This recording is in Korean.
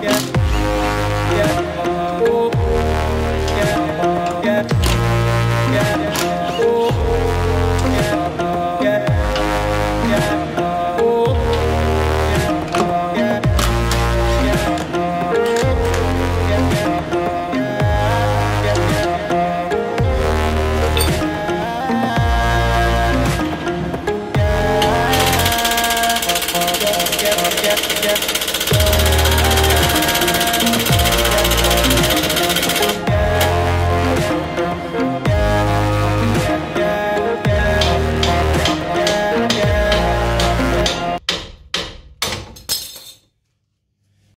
감사합니다.